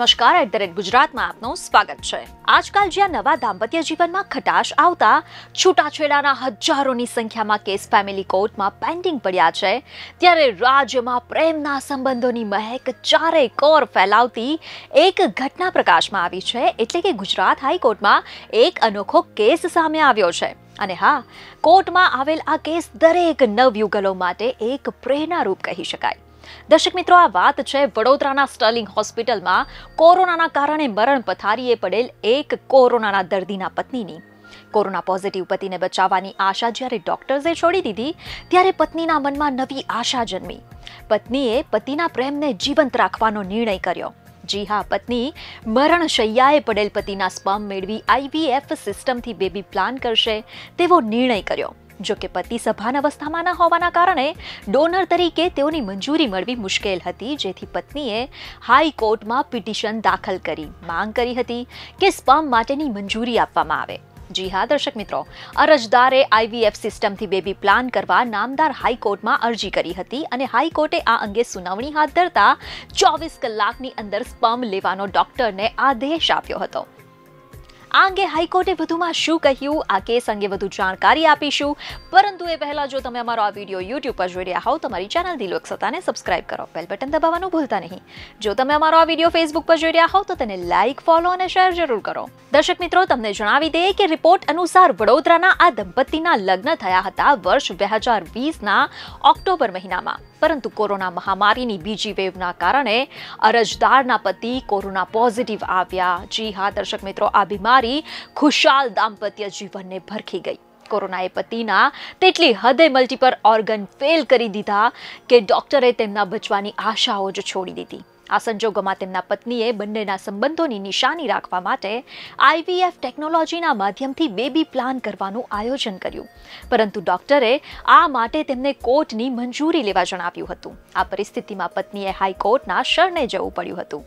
નમસ્કાર, at the rate ગુજરાતમાં આપનું સ્વાગત છે. આજકાલ જ્યાં નવા દાંપત્ય જીવનમાં ખટાશ આવતા, છૂટાછેડાના હજારોની સંખ્યામાં કેસ ફેમિલી કોર્ટમાં પેન્ડિંગ પડ્યા છે. ત્યારે રાજ્યમાં પ્રેમના સંબંધોની મહેક ચારે કોર ફેલાવતી એક ઘટના પ્રકાશમાં આવી છે. એટલે કે ગુજરાત હાઈકોર્ટમાં એક અનોખો કેસ સામે આવ્યો છે. અને હા, કોર્ટમાં આવેલ આ કેસ દરેક નવયુગલો માટે એક પ્રેરણારૂપ કહી શકાય. દર્શક મિત્રો, આ વાત છે વડોદરાના સ્ટર્લિંગ હોસ્પિટલમાં. કોરોનાના કારણે મરણ પથારીએ પડેલ એક કોરોનાના દર્દીના પત્નીની. કોરોના પોઝિટિવ પતિને બચાવવાની આશા જ્યારે ડોક્ટર્સે છોડી દીધી, ત્યારે પત્નીના મનમાં નવી આશા જન્મી. પત્નીએ પતિના પ્રેમને જીવંત રાખવાનો નિર્ણય કર્યો. જી હા, પત્ની મરણ શૈયાએ પડેલ પતિના સ્પમ મેળવી આઈવીએફ સિસ્ટમથી બેબી પ્લાન કરશે તેવો નિર્ણય કર્યો. જો કે પતિ સભાન અવસ્થામાં ન હોવાના કારણે ડોનર તરીકે તેઓની મંજૂરી મળવી મુશ્કેલ હતી જેથી પત્નીએ હાઈકોર્ટમાં પિટિશન દાખલ કરી માંગ કરી હતી કે સ્પમ માટેની મંજૂરી આપવામાં આવે જી હા દર્શક મિત્રો અરજદારે આઈવીએફ સિસ્ટમથી બેબી પ્લાન કરવા નામદાર હાઈકોર્ટમાં અરજી કરી હતી અને હાઈકોર્ટે આ અંગે સુનાવણી હાથ ધરતા ચોવીસ કલાકની અંદર સ્પમ લેવાનો ડોક્ટરને આદેશ આપ્યો હતો આ અંગે હાઈકોર્ટે વધુમાં શું કહ્યું આ કેસ અંગે વધુ જાણકારી આપીશું પરંતુ એ પહેલા જો તમે અમારો આ વિડીયો યુટ્યુબ પર જોઈ રહ્યા હોવ તમારી ચેનલ દિલોક સત્તાને સબસ્ક્રાઇબ કરો બેલ બટન દબાવવાનું ભૂલતા નહીં જો તમે અમારો આ વિડીયો ફેસબુક પર જોઈ રહ્યા હોવ તો તેને લાઇક ફોલો અને શેર જરૂર કરો દર્શક મિત્રો તમને જણાવી દઈએ કે રિપોર્ટ અનુસાર વડોદરાના આ દંપતીના લગ્ન થયા હતા વર્ષ બે હજાર વીસના ઓક્ટોબર મહિનામાં પરંતુ કોરોના મહામારીની બીજી વેવના કારણે અરજદારના પતિ કોરોના પોઝિટિવ આવ્યા જી હા દર્શક મિત્રો આ બીમારી ખુશાલ દાંપત્ય જીવનને ભરખી ગઈ કોરોનાએ પતિના તેટલી હદે મલ્ટીપર ઓર્ગન ફેલ કરી દીધા કે ડોક્ટરે તેમના બચવાની આશાઓ જ છોડી દીધી આ સંજોગોમાં તેમના પત્નીએ બંનેના સંબંધોની નિશાની રાખવા માટે આઈવીએફ ટેકનોલોજીના માધ્યમથી બેબી પ્લાન કરવાનું આયોજન કર્યું પરંતુ ડોક્ટરે આ માટે તેમને કોર્ટની મંજૂરી લેવા જણાવ્યું હતું આ પરિસ્થિતિમાં પત્નીએ હાઈકોર્ટના શરણે જવું પડ્યું હતું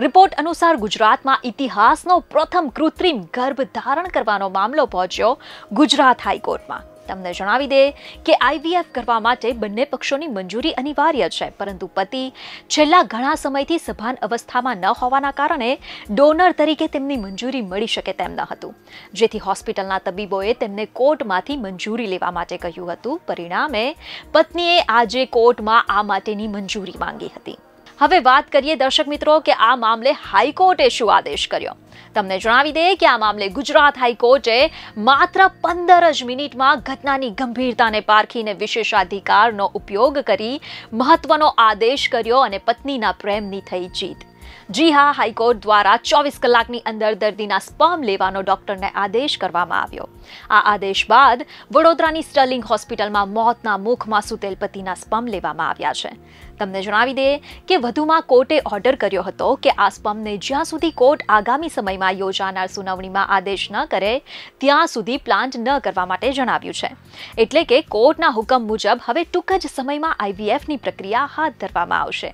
રિપોર્ટ અનુસાર ગુજરાતમાં ઇતિહાસનો પ્રથમ કૃત્રિમ ગર્ભ ધારણ કરવાનો મામલો પહોંચ્યો ગુજરાત હાઈકોર્ટમાં તમને જણાવી દે કે આઈવીએફ કરવા માટે બંને પક્ષોની મંજૂરી અનિવાર્ય છે, પરંતુ પતિ છેલ્લા ઘણા સમયથી સભાન અવસ્થામાં ન હોવાના કારણે ડોનર તરીકે તેમની મંજૂરી મળી શકે તેમ ન હતું. જેથી હોસ્પિટલના તબીબોએ તેમને કોર્ટમાંથી મંજૂરી લેવા માટે કહ્યું હતું. પરિણામે પત્નીએ આજે કોર્ટમાં આ માટેની મંજૂરી માંગી હતી. હવે વાત કરીએ દર્શક મિત્રો કે આ મામલે હાઈકોર્ટે શું આદેશ કર્યો? તમને જણાવી દઈએ કે આ મામલે ગુજરાત હાઈકોર્ટે માત્ર પંદર જ મિનિટમાં ઘટનાની ગંભીરતાને પારખીને વિશેષાધિકારનો ઉપયોગ કરી મહત્વનો આદેશ કર્યો અને પત્નીના પ્રેમની થઈ જીત. જી હા, હાઈકોર્ટ દ્વારા ચોવીસ કલાકની અંદર દર્દીના સ્પર્મ લેવાનો ડોક્ટરને આદેશ કરવામાં આવ્યો. આ આદેશ બાદ વડોદરાની સ્ટર્લિંગ હોસ્પિટલમાં મોતના મુખમાં સુતેલ પતિના સ્પર્મ લેવામાં આવ્યા છે. તમને જણાવી દઈએ કે વધુમાં કોર્ટે ઓર્ડર કર્યો હતો કે આ સ્પર્મને જ્યાં સુધી કોર્ટ આગામી સમયમાં યોજાનાર સુનાવણીમાં આદેશ ન કરે, ત્યાં સુધી પ્લાન્ટ ન કરવા માટે જણાવ્યું છે. એટલે કે કોર્ટના હુકમ મુજબ હવે ટૂંક જ સમયમાં આઈવીએફની પ્રક્રિયા હાથ ધરવામાં આવશે.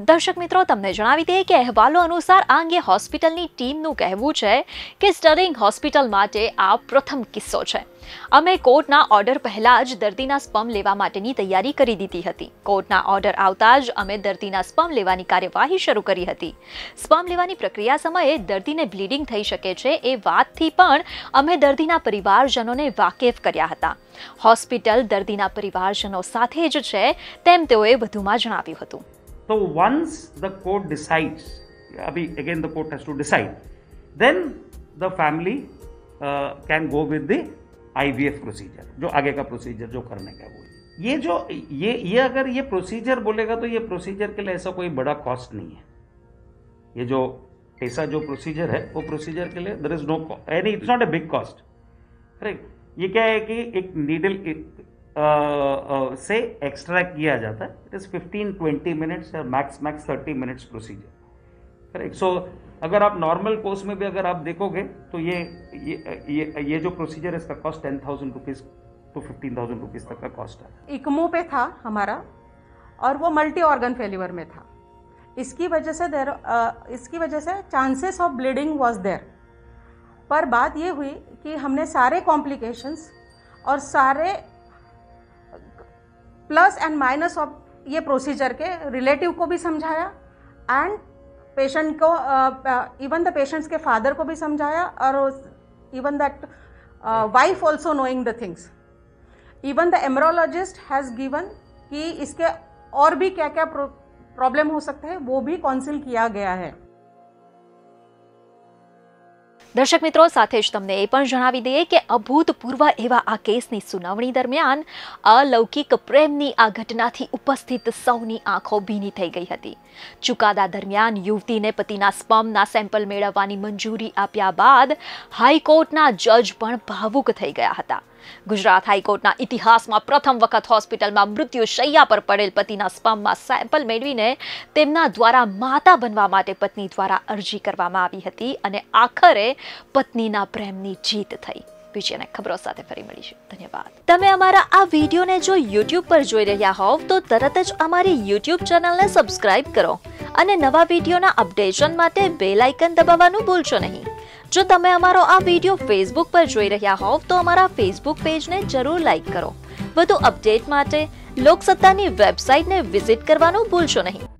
દર્શક મિત્રો તમને જણાવી દઈએ કે અહેવાલો અનુસાર આ અંગે હોસ્પિટલની ટીમનું કહેવું છે કે સ્ટરિંગ હોસ્પિટલ માટે આ પ્રથમ કિસ્સો છે અમે કોર્ટના ઓર્ડર પહેલા જ દર્દીના સ્પમ લેવા માટેની તૈયારી કરી દીધી હતી કોર્ટના ઓર્ડર આવતા જ અમે દર્દીના સ્પમ લેવાની કાર્યવાહી શરૂ કરી હતી સ્પમ લેવાની પ્રક્રિયા સમયે દર્દીને બ્લીડિંગ થઈ શકે છે એ વાતથી પણ અમે દર્દીના પરિવારજનોને વાકેફ કર્યા હતા હોસ્પિટલ દર્દીના પરિવારજનો સાથે જ છે તેમ તેઓએ વધુમાં જણાવ્યું હતું So once the court decides, again the court has to decide, then the family uh, can go with the IVF procedure जो आगे का प्रोसीजर जो करने का वो। ये जो ये ये अगर ये प्रोसीजर बोलेगा तो ये प्रोसीजर के लिए ऐसा कोई बड़ा कॉस्ट नहीं है। ये जो ऐसा जो प्रोसीजर है वो प्रोसीजर के लिए there is no any it's not a big cost correct ये क्या है कि एक नीडल से एक्सट्रैक्ट किया जाता है। It is fifteen twenty minutes या max max thirty minutes procedure correct so अगर आप नॉर्मल कोर्स में भी अगर आप देखोगे तो ये ये ये, ये जो प्रोसीजर है इसका cost ten thousand rupees to fifteen thousand rupees तक का कॉस्ट है। इकमो पे था हमारा और वो मल्टी ऑर्गन फेल्यूर में था। इसकी वजह से देर इसकी वजह से chances of bleeding was there पर बात ये हुई कि हमने सारे कॉम्प्लिकेशंस और सारे प्लस एंड माइनस ऑफ़ ये प्रोसीजर के रिलेटिव को भी समझाया एंड पेशेंट को इवन द पेशेंट्स के फादर को भी समझाया और even that wife also knowing the things even the embryologist has given कि इसके और भी क्या क्या प्रॉब्लम हो सकते हैं, वो भी काउंसिल किया गया है। દર્શક મિત્રો, સાથે જ તમને એ પણ જણાવી દઈએ કે અભૂતપૂર્વ એવા આ કેસની સુનાવણી દરમિયાન અલૌકિક પ્રેમની આ ઘટનાથી ઉપસ્થિત સૌની આંખો ભીની થઈ ગઈ હતી. ચુકાદા દરમિયાન યુવતીને પતિના સ્પમના સેમ્પલ મેળવવાની મંજૂરી આપ્યા બાદ હાઈકોર્ટના જજ પણ ભાવુક થઈ ગયા હતા. ગુજરાત હાઈકોર્ટના ઇતિહાસમાં પ્રથમ વખત હોસ્પિટલમાં મૃત્યુ શૈયા પર પડેલ પતિના સ્પમમાં સેમ્પલ મેળવીને તેમના દ્વારા માતા બનવા માટે પત્ની દ્વારા અરજી કરવામાં આવી હતી અને આખરે પત્નીના પ્રેમની જીત થઈ. બીજી ખબરો સાથે ફરી મળીશું. ધન્યવાદ. તમે અમારા આ વિડીયોને જો યુટ્યુબ પર જોઈ રહ્યા હોવ તો તરત જ અમારી યુટ્યુબ ચેનલને સબસ્ક્રાઇબ કરો અને નવા વિડીયોના અપડેશન માટે બેલ આઇકન દબાવવાનું ભૂલશો નહીં. જો તમે અમારો આ વીડિયો ફેસબુક પર જોઈ રહ્યા હોવ, તો અમારા ફેસબુક પેજને જરૂર લાઈક કરો. વધુ અપડેટ માટે લોકસત્તાની વેબસાઇટને વિઝિટ કરવાનું ભૂલશો નહીં.